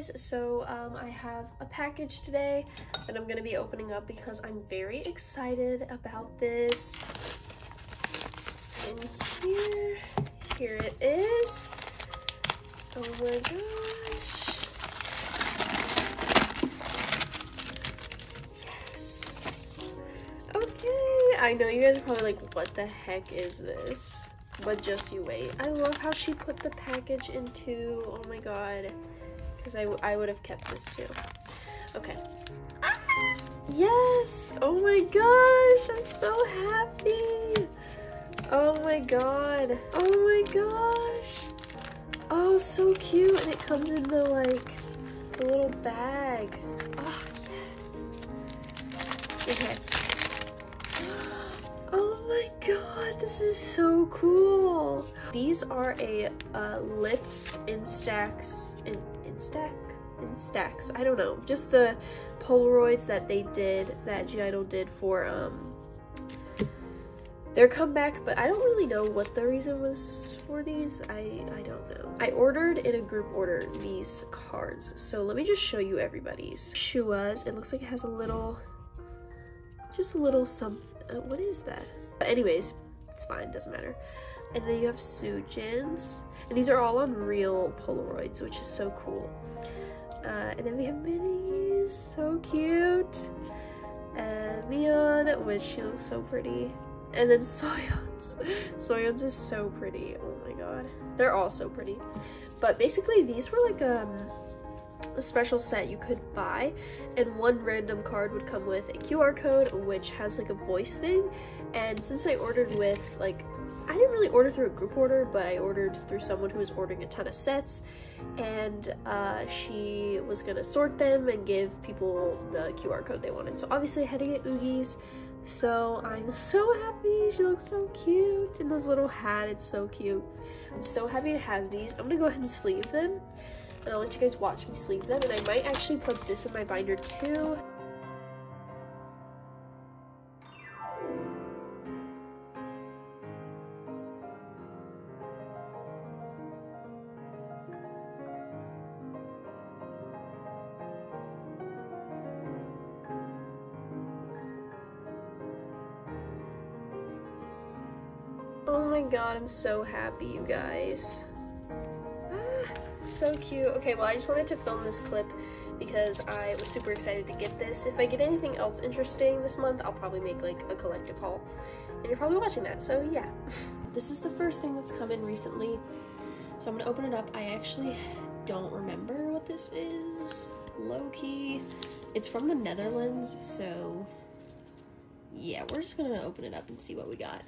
guys, so um, I have a package today that I'm gonna be opening up because I'm very excited about this. It's in here. Here it is. Oh my gosh. Yes. Okay, I know you guys are probably like, what the heck is this? But just you wait. I love how she put the package into, oh my god. Because I, I would have kept this too. Okay. Yes! Oh my gosh, I'm so happy. Oh my god. Oh my gosh. Oh, so cute. And it comes in the like, the little bag. Oh, yes. Okay. Oh my god, this is so cool. These are a uh, Lips In, Instax? Instax, I don't know. Just the Polaroids that they did, that (G)I-DLE did for um, their comeback, but I don't really know what the reason was for these. I, I don't know. I ordered in a group order these cards. So let me just show you everybody's. Shua's, it looks like it has a little, just a little some, uh, what is that? But anyways, it's fine, doesn't matter. And then you have Soojin's, and these are all on real Polaroids, which is so cool. Uh, and then we have Minnie's, so cute. And Miyeon, which she looks so pretty. And then Soyeon's. Soyeon's is so pretty. Oh my god. They're all so pretty. But basically these were like um, a special set you could buy and one random card would come with a QR code which has like a voice thing and since I ordered with like I didn't really order through a group order but I ordered through someone who was ordering a ton of sets and uh, she was gonna sort them and give people the QR code they wanted so obviously I had to get Yuqi's so I'm so happy. She looks so cute in this little hat. It's so cute. I'm so happy to have these. I'm gonna go ahead and sleeve them and I'll let you guys watch me sleeve them. And I might actually put this in my binder too. God, I'm so happy, you guys. Ah, so cute. Okay, well, I just wanted to film this clip because I was super excited to get this. If I get anything else interesting this month, I'll probably make like a collective haul. And you're probably watching that, so yeah. this is the first thing that's come in recently. So I'm gonna open it up. I actually don't remember what this is. Low-key. It's from the Netherlands, so yeah, we're just gonna open it up and see what we got.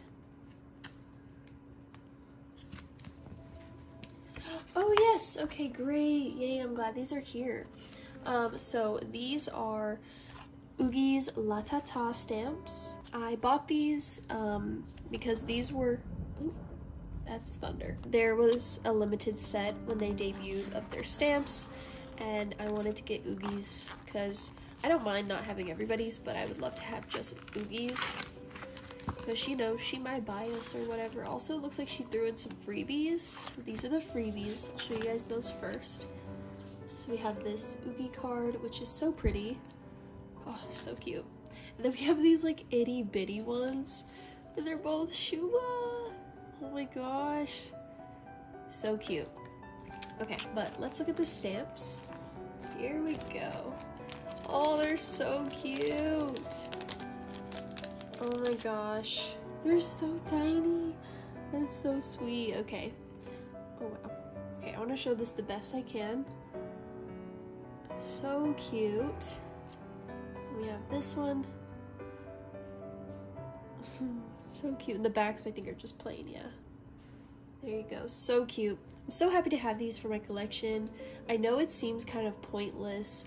Oh yes, okay, great. Yay, I'm glad these are here. Um, so these are Yuqi's Latata stamps. I bought these um, because these were, ooh, that's thunder. There was a limited set when they debuted of their stamps and I wanted to get Yuqi's because I don't mind not having everybody's, but I would love to have just Yuqi's because you know she might buy us or whatever. Also looks like she threw in some freebies. These are the freebies. I'll show you guys those first. So we have this Yuqi card which is so pretty. Oh so cute. And then we have these like itty bitty ones. And they're both shua. Oh my gosh. So cute. Okay but let's look at the stamps. Here we go. Oh they're so cute Oh my gosh. They're so tiny. That's so sweet. Okay. Oh wow. Okay, I want to show this the best I can. So cute. We have this one. so cute. And the backs I think are just plain, yeah. There you go. So cute. I'm so happy to have these for my collection. I know it seems kind of pointless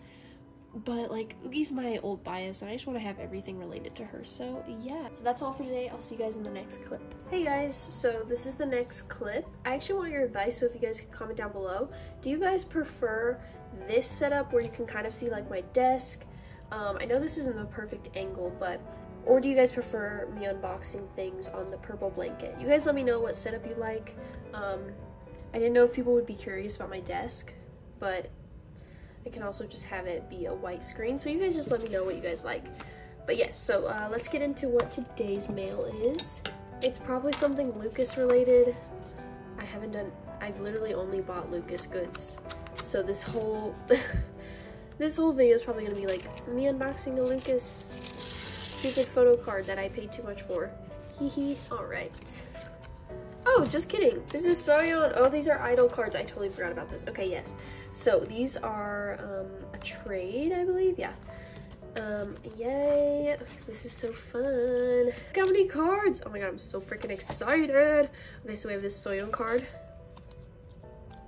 but like Yuqi's my old bias and I just want to have everything related to her so yeah. So that's all for today. I'll see you guys in the next clip. Hey guys. So this is the next clip. I actually want your advice so if you guys can comment down below. Do you guys prefer this setup where you can kind of see like my desk? Um, I know this isn't the perfect angle but or do you guys prefer me unboxing things on the purple blanket? You guys let me know what setup you like. Um, I didn't know if people would be curious about my desk but I can also just have it be a white screen. So you guys just let me know what you guys like. But yes, so uh, let's get into what today's mail is. It's probably something Lucas related. I haven't done, I've literally only bought Lucas goods. So this whole, this whole video is probably gonna be like me unboxing a Lucas stupid photo card that I paid too much for. Hee hee, all right. Oh, just kidding. This is Soyeon. Oh, these are idol cards. I totally forgot about this. Okay, yes. So these are um, a trade, I believe. Yeah. Um, yay. This is so fun. Look how many cards. Oh my god, I'm so freaking excited. Okay, so we have this Soyeon card,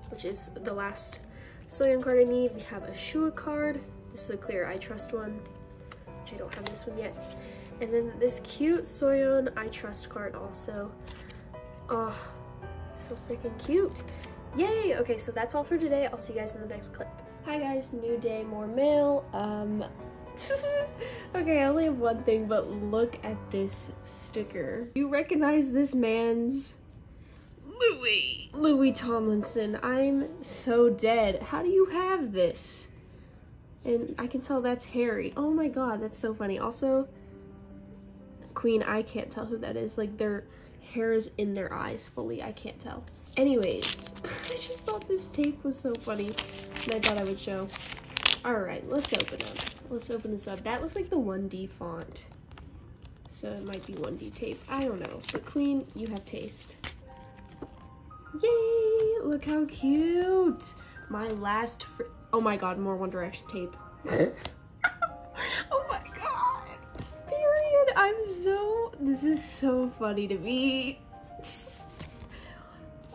which is the last Soyeon card I need. We have a Shua card. This is a clear I Trust one, which I don't have this one yet. And then this cute Soyeon I Trust card also. Oh, so freaking cute. Yay! Okay, so that's all for today. I'll see you guys in the next clip. Hi guys, new day, more mail. Um, okay, I only have one thing, but look at this sticker. You recognize this man's Louis. Louis Tomlinson. I'm so dead. How do you have this? And I can tell that's Harry. Oh my god, that's so funny. Also, Queen, I can't tell who that is. Like, their hair is in their eyes fully. I can't tell. Anyways, I just thought this tape was so funny, and I thought I would show. All right, let's open up. Let's open this up. That looks like the 1D font. So it might be 1D tape. I don't know. But Queen, you have taste. Yay! Look how cute! My last Oh my god, more One Direction tape. oh my god! Period! I'm so... This is so funny to me.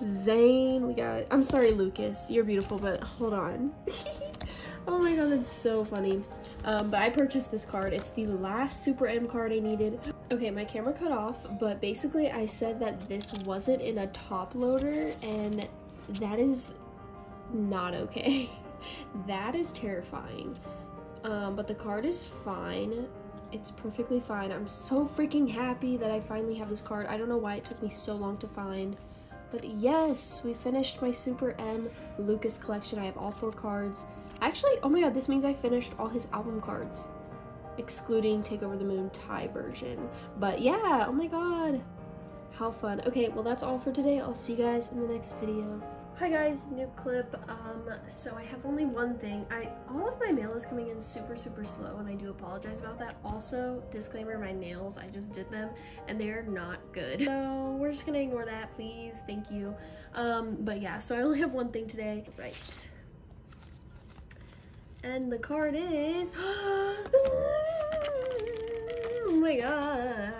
Zayn, we got... I'm sorry, Lucas. You're beautiful, but hold on. oh my god, that's so funny. Um, but I purchased this card. It's the last Super M card I needed. Okay, my camera cut off, but basically I said that this wasn't in a top loader, and that is not okay. that is terrifying. Um, but the card is fine. It's perfectly fine. I'm so freaking happy that I finally have this card. I don't know why it took me so long to find. But yes, we finished my Super M Lucas collection. I have all four cards. Actually, oh my god, this means I finished all his album cards. Excluding Take Over the Moon Thai version. But yeah, oh my god. How fun. Okay, well that's all for today. I'll see you guys in the next video. Hi guys, new clip. Um, so I have only one thing. I all of my mail is coming in super super slow and I do apologize about that. Also, disclaimer, my nails, I just did them and they're not good. So we're just gonna ignore that, please. Thank you. Um, but yeah, so I only have one thing today. Right. And the card is Oh my god.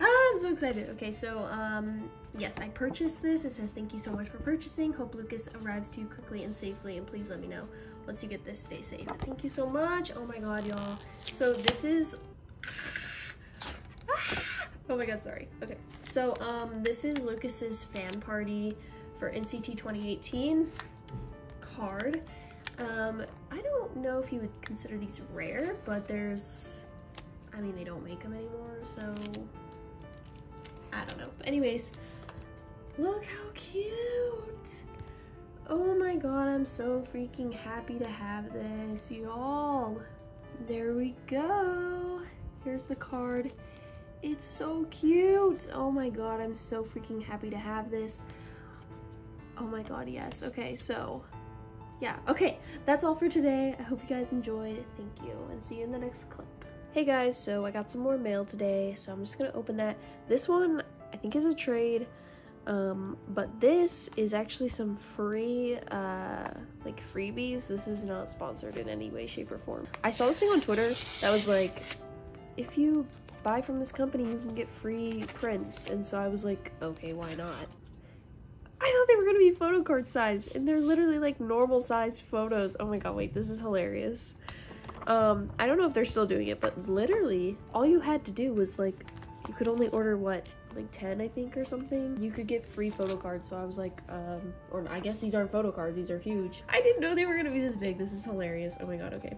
Ah, I'm so excited. Okay, so um yes, I purchased this. It says, thank you so much for purchasing. Hope Lucas arrives to you quickly and safely. And please let me know once you get this, stay safe. Thank you so much. Oh my God, y'all. So this is, oh my God, sorry. Okay, so um, this is Lucas's fan party for NCT 2018 card. Um, I don't know if you would consider these rare, but there's, I mean, they don't make them anymore, so I don't know. But anyways, Look how cute. Oh my god, I'm so freaking happy to have this, y'all. There we go. Here's the card. It's so cute. Oh my god, I'm so freaking happy to have this. Oh my god, yes. Okay, so yeah. Okay, that's all for today. I hope you guys enjoyed. Thank you, and see you in the next clip. Hey guys, so I got some more mail today, so I'm just gonna open that. This one, I think is a trade. Um, but this is actually some free, uh, like freebies. This is not sponsored in any way, shape, or form. I saw this thing on Twitter that was like, if you buy from this company, you can get free prints. And so I was like, okay, why not? I thought they were gonna be photo card size, and they're literally like normal sized photos. Oh my god, wait, this is hilarious. Um, I don't know if they're still doing it, but literally, all you had to do was like, you could only order what like 10 I think or something? You could get free photo cards so I was like um or I guess these aren't photo cards these are huge. I didn't know they were gonna be this big. This is hilarious. Oh my god okay.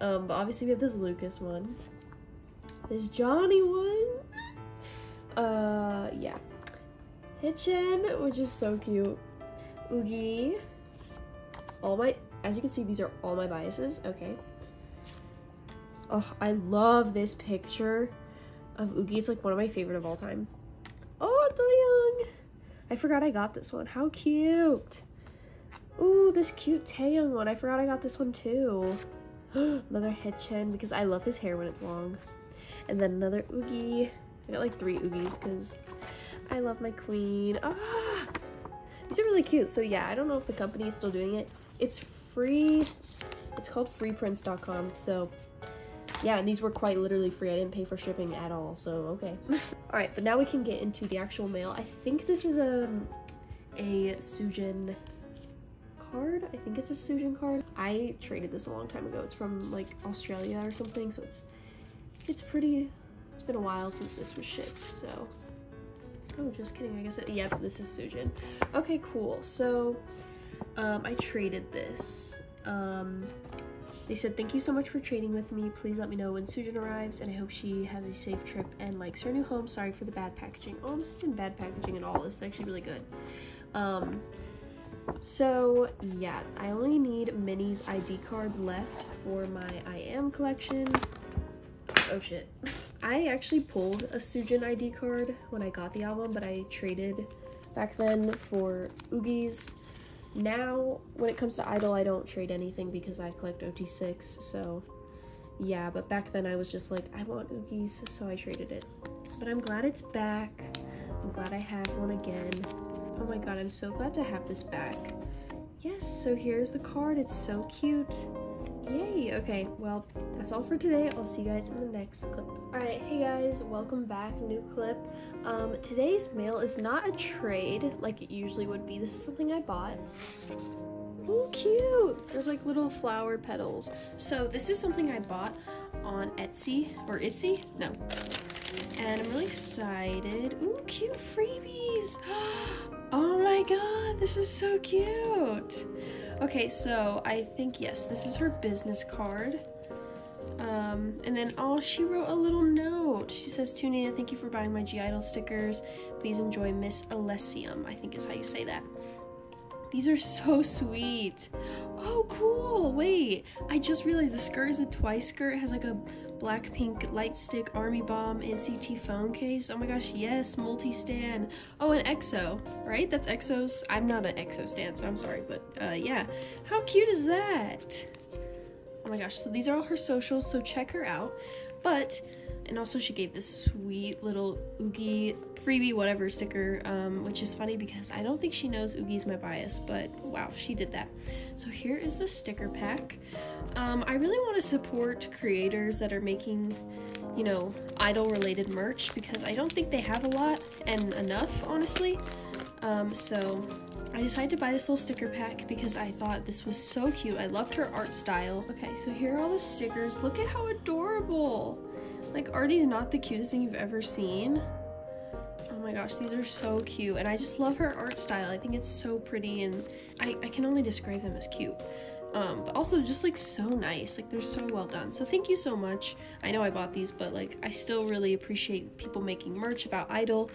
Um but obviously we have this Lucas one. This Johnny one. Uh yeah. Haechan which is so cute. Yuqi. All my, as you can see, these are all my biases. Okay. Oh, I love this picture of Yuqi. It's like one of my favorite of all time. Oh, Taeyong. I forgot I got this one. How cute. Ooh, this cute Taeyong one. I forgot I got this one too. another Haechan because I love his hair when it's long. And then another Yuqi. I got like three Yuqis because I love my queen. Ah! These are really cute. So yeah, I don't know if the company is still doing it. It's free. It's called freeprints.com. So yeah, and these were quite literally free. I didn't pay for shipping at all, so okay. all right, but now we can get into the actual mail. I think this is a, a Sujin card. I think it's a Sujin card. I traded this a long time ago. It's from like Australia or something, so it's it's pretty, it's been a while since this was shipped, so. Oh, just kidding, I guess, it, yep, this is Sujin. Okay, cool, so um, I traded this. Um, they said, thank you so much for trading with me. Please let me know when Sujin arrives, and I hope she has a safe trip and likes her new home. Sorry for the bad packaging. Oh, this isn't bad packaging at all. This is actually really good. Um, so yeah, I only need Minnie's ID card left for my I Am collection. Oh shit. I actually pulled a Sujin ID card when I got the album, but I traded back then for Yuqi's. Now, when it comes to Idol, I don't trade anything because I collect OT6, so yeah, but back then I was just like, I want Yuqi's, so I traded it. But I'm glad it's back. I'm glad I have one again. Oh my god, I'm so glad to have this back. Yes, so here's the card. It's so cute. Yay! Okay, well, that's all for today. I'll see you guys in the next clip. Alright, hey guys, welcome back. New clip. Um, today's mail is not a trade like it usually would be. This is something I bought. Ooh, cute! There's like little flower petals. So this is something I bought on Etsy, or Etsy? No. And I'm really excited. Ooh, cute freebies! Oh my god, this is so cute. Okay, so I think, yes, this is her business card. Um, and then, oh, she wrote a little note. She says, Tunina, thank you for buying my (G)I-DLE stickers. Please enjoy Miss Elysium, I think is how you say that. These are so sweet. Oh, cool. Wait, I just realized the skirt is a twice skirt. It has like a Blackpink light stick army bomb NCT phone case. Oh my gosh, yes, multi-stand. Oh, an EXO, right? That's EXO's. I'm not an EXO stand, so I'm sorry, but uh, yeah. How cute is that? Oh my gosh, so these are all her socials, so check her out. But and also she gave this sweet little Yuqi freebie whatever sticker, um, which is funny because I don't think she knows Yuqi's my bias, but wow, she did that. So here is the sticker pack. Um, I really want to support creators that are making you know, idol related merch because I don't think they have a lot and enough, honestly. Um, so I decided to buy this little sticker pack because I thought this was so cute. I loved her art style. Okay, so here are all the stickers. Look at how adorable. Like, are these not the cutest thing you've ever seen? Oh my gosh, these are so cute. And I just love her art style. I think it's so pretty and I, I can only describe them as cute. Um, but also just like so nice. Like they're so well done. So thank you so much. I know I bought these, but like I still really appreciate people making merch about Idol.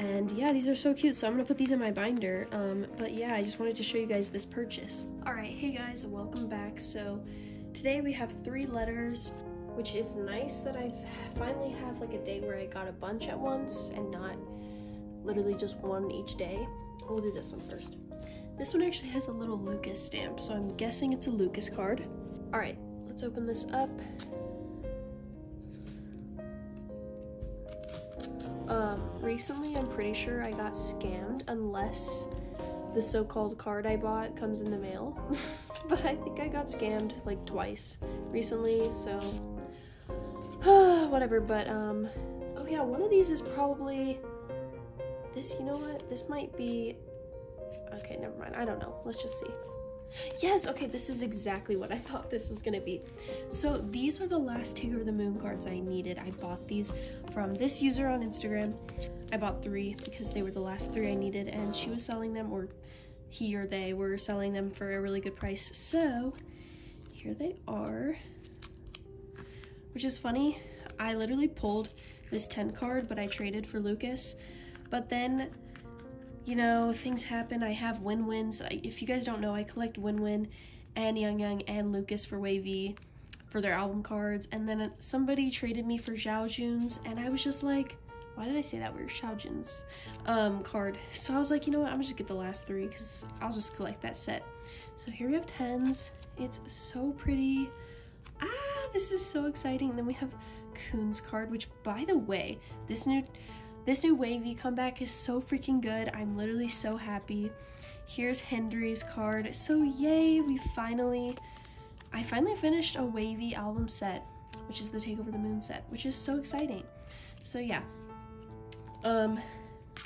And yeah, these are so cute. So I'm gonna put these in my binder. Um, but yeah, I just wanted to show you guys this purchase. All right, hey guys, welcome back. So today we have three letters which is nice that I finally have like a day where I got a bunch at once and not literally just one each day. We'll do this one first. This one actually has a little Lucas stamp, so I'm guessing it's a Lucas card. All right, let's open this up. Um, recently, I'm pretty sure I got scammed unless the so-called card I bought comes in the mail. but I think I got scammed like twice recently, so whatever, but, um, oh yeah, one of these is probably, this, you know what, this might be, okay, never mind, I don't know, let's just see. Yes, okay, this is exactly what I thought this was gonna be. So these are the last Take Over the Moon cards I needed. I bought these from this user on Instagram. I bought three because they were the last three I needed and she was selling them, or he or they were selling them for a really good price. So here they are which is funny. I literally pulled this 10 card, but I traded for Lucas. But then, you know, things happen. I have win-wins. If you guys don't know, I collect win-win, and Yangyang and Lucas for WayV for their album cards. And then somebody traded me for Xiaojun's, and I was just like, why did I say that weird? Xiaojun's um, card. So I was like, you know what? I'm just gonna get the last three because I'll just collect that set. So here we have Ten's. It's so pretty. Ah, this is so exciting. Then we have Kun's card, which by the way, this new this new WayV comeback is so freaking good. I'm literally so happy. Here's Hendery's card. So yay, we finally I finally finished a WayV album set, which is the Take Over the Moon set, which is so exciting. So yeah. Um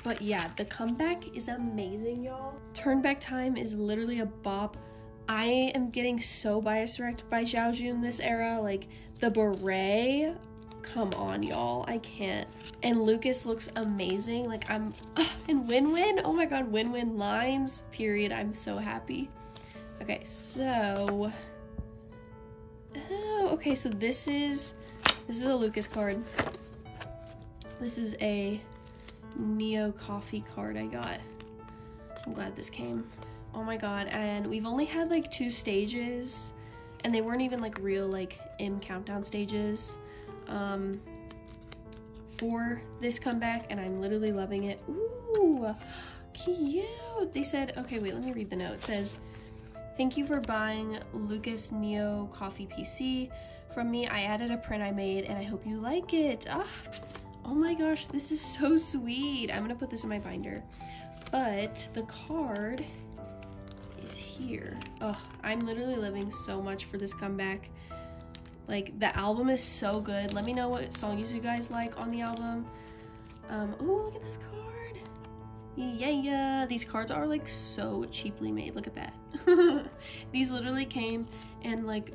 but yeah, the comeback is amazing, y'all. Turn back time is literally a bop. I am getting so bias directed by Xiaojun this era. Like the beret, come on, y'all. I can't. And Lucas looks amazing. Like I'm, uh, and Win Win. Oh my God, Win Win lines. Period. I'm so happy. Okay, so. Oh, okay. So this is this is a Lucas card. This is a Neo coffee card I got. I'm glad this came. Oh my god, and we've only had like two stages, and they weren't even like real like M countdown stages um, for this comeback, and I'm literally loving it. Ooh, cute. They said, okay, wait, let me read the note. It says, Thank you for buying Lucas Neo Coffee PC from me. I added a print I made, and I hope you like it. Ah, Oh my gosh, this is so sweet. I'm gonna put this in my binder. But the card is here. Oh, I'm literally living so much for this comeback. Like, the album is so good. Let me know what songs you guys like on the album. Um, oh, look at this card. Yeah, yeah. These cards are like so cheaply made. Look at that. These literally came in like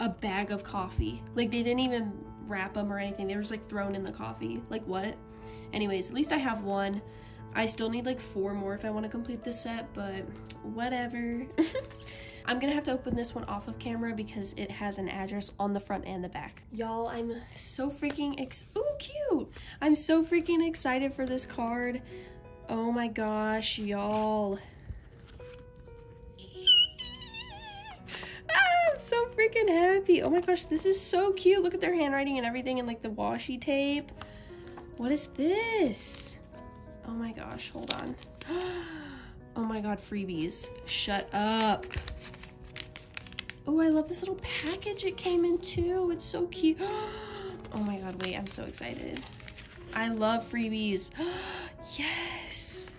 a bag of coffee. Like, they didn't even wrap them or anything. They were just like thrown in the coffee. Like what? Anyways, at least I have one. I still need like four more if I want to complete this set, but whatever. I'm gonna have to open this one off of camera because it has an address on the front and the back. Y'all, I'm so freaking ex- Ooh, cute! I'm so freaking excited for this card. Oh my gosh, y'all. Ah, I'm so freaking happy. Oh my gosh, this is so cute. Look at their handwriting and everything and like the washi tape. What is this? Oh my gosh, hold on. Oh, Oh my god, freebies. Shut up. Oh, I love this little package it came in too. It's so cute. Oh my god, wait, I'm so excited. I love freebies. Yes.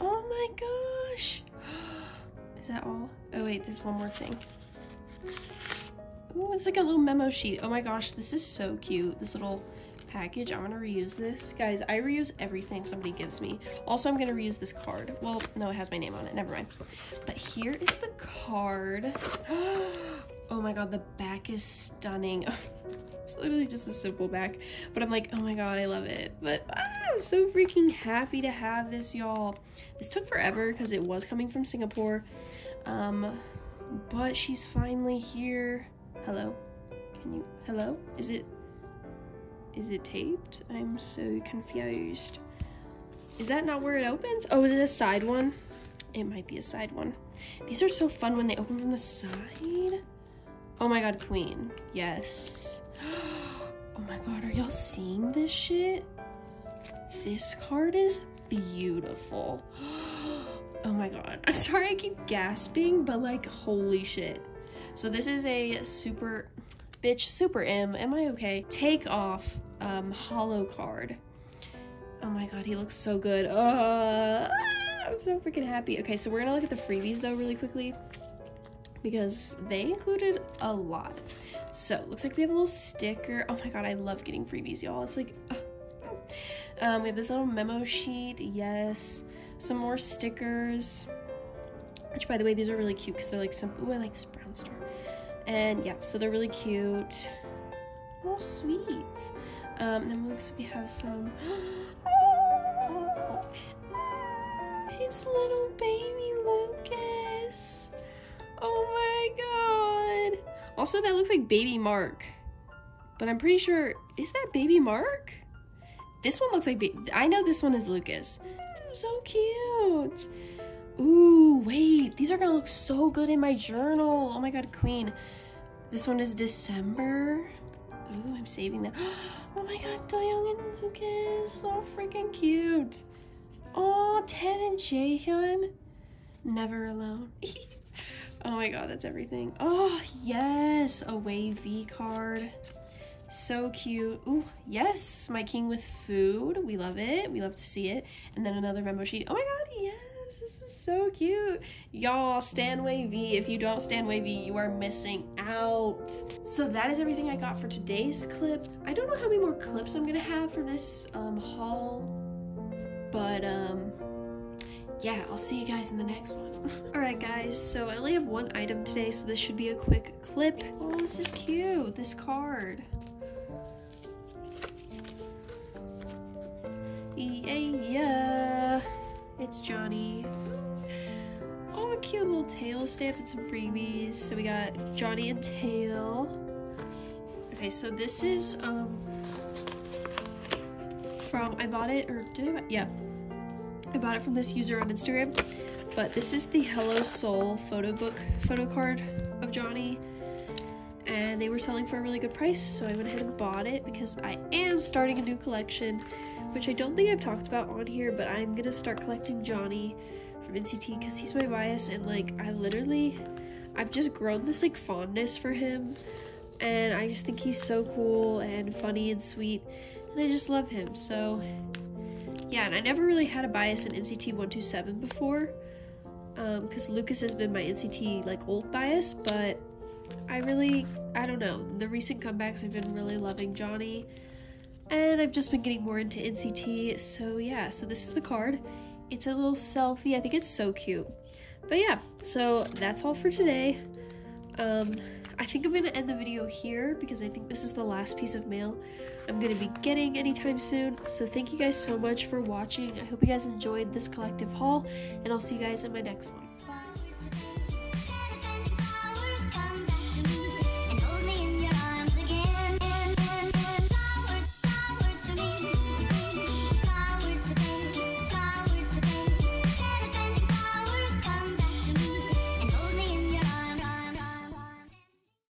Oh my gosh. Is that all? Oh wait, there's one more thing. Ooh, it's like a little memo sheet. Oh my gosh, this is so cute. This little package. I'm gonna reuse this. Guys, I reuse everything somebody gives me. Also, I'm gonna reuse this card. Well, no, it has my name on it. Never mind. But here is the card. Oh my god, the back is stunning. it's literally just a simple back. But I'm like, oh my god, I love it. But ah, I'm so freaking happy to have this, y'all. This took forever because it was coming from Singapore. Um, but she's finally here. Hello? Can you, hello? Is it, is it taped? I'm so confused. Is that not where it opens? Oh, is it a side one? It might be a side one. These are so fun when they open from the side. Oh my god, queen. Yes. Oh my god, are y'all seeing this shit? This card is beautiful. Oh my god. I'm sorry I keep gasping, but like, holy shit. So this is a super, bitch, super M, am I okay? Take off um, holo card. Oh my god, he looks so good. Uh, I'm so freaking happy. Okay, so we're gonna look at the freebies though really quickly because they included a lot. So looks like we have a little sticker. Oh my god, I love getting freebies, y'all. It's like, uh, um, we have this little memo sheet. Yes some more stickers which by the way these are really cute because they're like some ooh i like this brown star and yeah so they're really cute. Oh sweet. Um then looks we have some oh, it's little baby lucas. Oh my god. Also that looks like baby mark but i'm pretty sure is that baby mark? This one looks like i know this one is lucas. So cute. Ooh, wait. These are gonna look so good in my journal. Oh my god, queen. This one is December. Ooh, I'm saving that. Oh my god, Doyoung and Lucas. So freaking cute. Oh, Ten and Jaehyun. Never alone. oh my god, that's everything. Oh, yes. A WayV card. So cute. Ooh, yes. My king with food. We love it. We love to see it. And then another memo sheet. Oh my god, yes. This is so cute. Y'all, stand WayV. If you don't stand WayV, you are missing out. So that is everything I got for today's clip. I don't know how many more clips I'm gonna have for this um, haul, but um, yeah, I'll see you guys in the next one. Alright guys, so I only have one item today, so this should be a quick clip. Oh, this is cute, this card. Yeah, yeah, it's Johnny. Oh, a cute little tail stamp and some freebies. So we got Johnny and Tail. Okay, so this is um from I bought it or did I buy, yeah I bought it from this user on Instagram but this is the Hello Soul photo book photo card of Johnny and they were selling for a really good price so I went ahead and bought it because I am starting a new collection which I don't think I've talked about on here but I'm gonna start collecting Johnny from NCT because he's my bias and like I literally I've just grown this like fondness for him and I just think he's so cool and funny and sweet and I just love him. So yeah, and I never really had a bias in NCT 127 before because um, Lucas has been my NCT like old bias, but I really, I don't know, the recent comebacks I've been really loving Johnny and I've just been getting more into NCT. So yeah, so this is the card. It's a little selfie. I think it's so cute. But yeah, so that's all for today. Um, I think I'm to end the video here because I think this is the last piece of mail I'm to be getting anytime soon. So thank you guys so much for watching. I hope you guys enjoyed this collective haul and I'll see you guys in my next one.